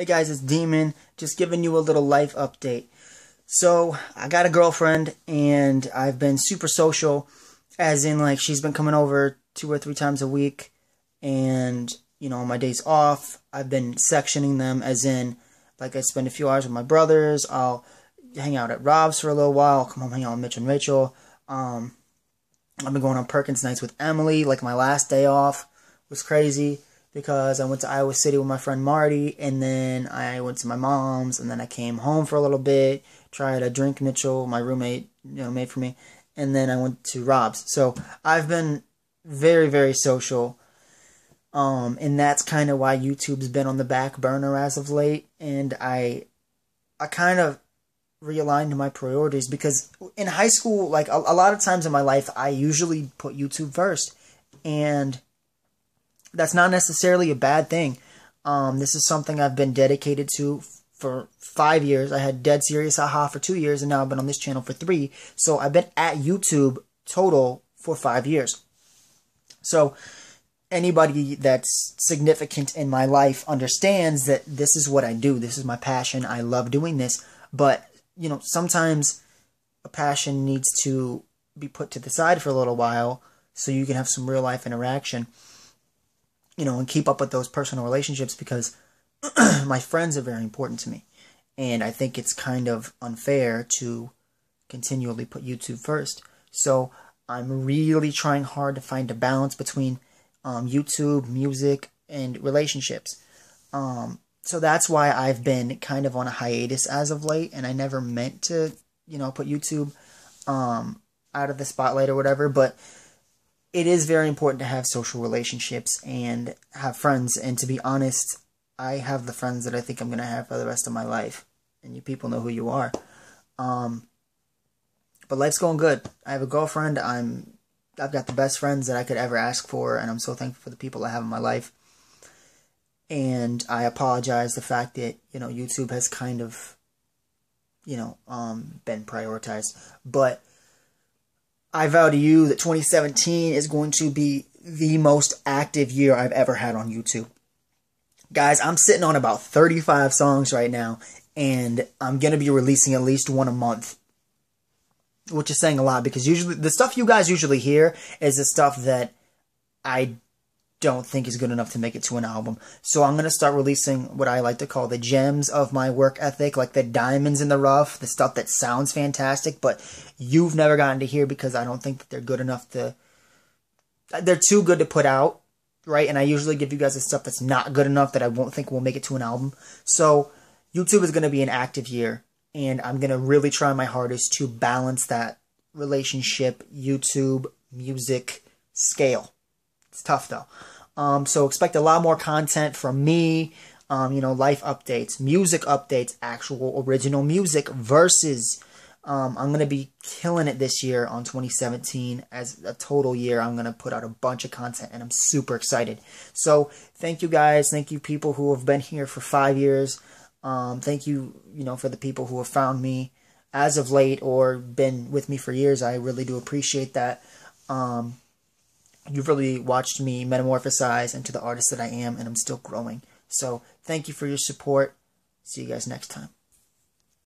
Hey guys, it's Demon, just giving you a little life update. So, I got a girlfriend, and I've been super social, as in, like, she's been coming over two or three times a week, and, you know, my days off, I've been sectioning them, as in, like, I spend a few hours with my brothers, I'll hang out at Rob's for a little while, I'll come home hang out with Mitch and Rachel, um, I've been going on Perkins nights with Emily, like, my last day off was crazy because I went to Iowa City with my friend Marty, and then I went to my mom's, and then I came home for a little bit, tried a drink Mitchell, my roommate, you know, made for me, and then I went to Rob's. So I've been very, very social, um, and that's kind of why YouTube's been on the back burner as of late, and I, I kind of realigned my priorities because in high school, like a, a lot of times in my life, I usually put YouTube first, and that's not necessarily a bad thing. Um, this is something I've been dedicated to for five years. I had Dead Serious Aha for two years, and now I've been on this channel for three. So I've been at YouTube total for five years. So anybody that's significant in my life understands that this is what I do. This is my passion. I love doing this. But, you know, sometimes a passion needs to be put to the side for a little while so you can have some real life interaction you know, and keep up with those personal relationships because my friends are very important to me. And I think it's kind of unfair to continually put YouTube first. So I'm really trying hard to find a balance between um, YouTube, music, and relationships. Um, so that's why I've been kind of on a hiatus as of late, and I never meant to, you know, put YouTube um, out of the spotlight or whatever. But it is very important to have social relationships and have friends. And to be honest, I have the friends that I think I'm going to have for the rest of my life. And you people know who you are. Um, but life's going good. I have a girlfriend. I'm, I've got the best friends that I could ever ask for. And I'm so thankful for the people I have in my life. And I apologize the fact that, you know, YouTube has kind of, you know, um, been prioritized. But I vow to you that 2017 is going to be the most active year I've ever had on YouTube. Guys, I'm sitting on about 35 songs right now, and I'm going to be releasing at least one a month. Which is saying a lot because usually the stuff you guys usually hear is the stuff that I don't think is good enough to make it to an album. So I'm going to start releasing what I like to call the gems of my work ethic, like the diamonds in the rough, the stuff that sounds fantastic, but you've never gotten to hear because I don't think that they're good enough to. They're too good to put out, right? And I usually give you guys the stuff that's not good enough that I won't think will make it to an album. So YouTube is going to be an active year, and I'm going to really try my hardest to balance that relationship, YouTube, music scale. It's tough though. Um, so expect a lot more content from me. Um, you know, life updates, music updates, actual original music versus. Um, I'm gonna be killing it this year on 2017 as a total year. I'm gonna put out a bunch of content, and I'm super excited. So thank you guys, thank you people who have been here for five years. Um, thank you, you know, for the people who have found me as of late or been with me for years. I really do appreciate that. Um, you've really watched me metamorphosize into the artist that I am, and I'm still growing. So thank you for your support. See you guys next time.